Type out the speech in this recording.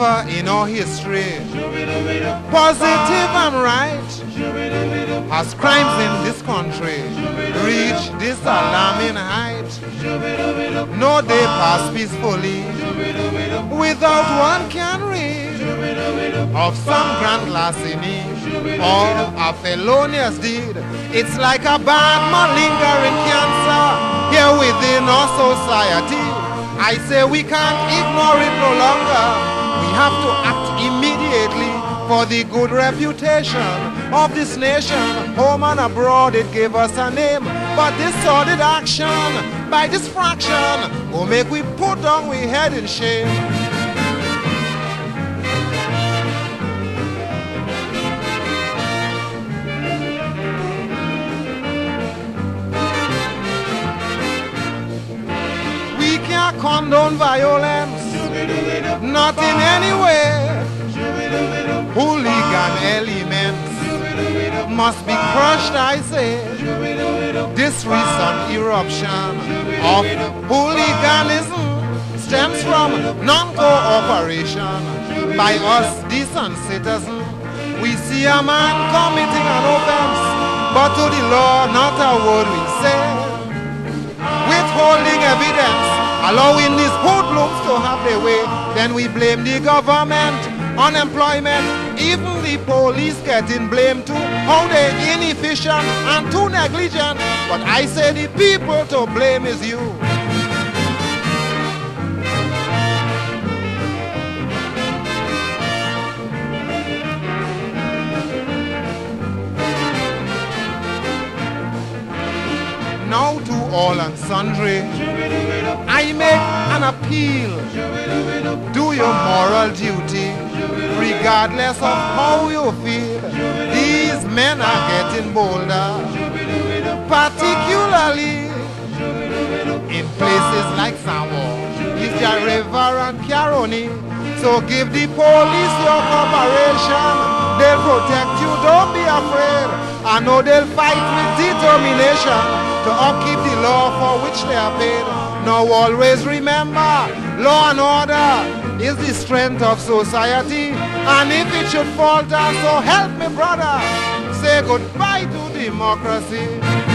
Never in our history, positive and right, as crimes in this country reach this alarming height. No day pass peacefully without one can read of some grand larceny or a felonious deed. It's like a bad malingering cancer here within our society. I say we can't ignore it no longer. We have to act immediately for the good reputation of this nation. Home and abroad it gave us a name, but this solid action by distraction will make we put down we head in shame. We can't condone violence, not in any way. Hooligan elements must be crushed, I say. This recent eruption of hooliganism stems from non-cooperation by us decent citizens. We see a man committing an offense, but to the law not a word we say. Withholding evidence, allowing to have their way, then we blame the government, unemployment, even the police getting blamed too. How they inefficient and too negligent. But I say the people to blame is you. Now to all and sundry, I make an appeal. Do your moral duty, regardless of how you feel. These men are getting bolder, particularly in places like Samoa, East River and Caroni. So give the police your cooperation. They'll protect you, don't be afraid. I know they'll fight with determination to upkeep the law for which they are paid. Now always remember, law and order is the strength of society. And if it should falter, so help me brother, say goodbye to democracy.